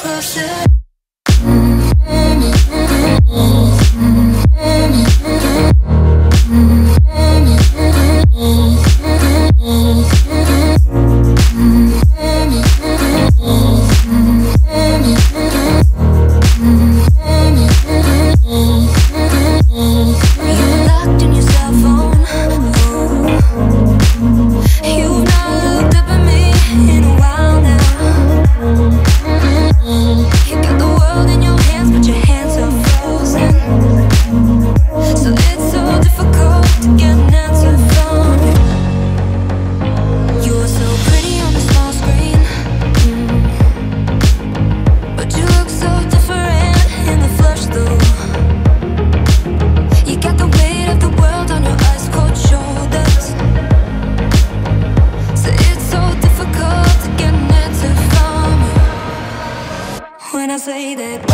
closer say that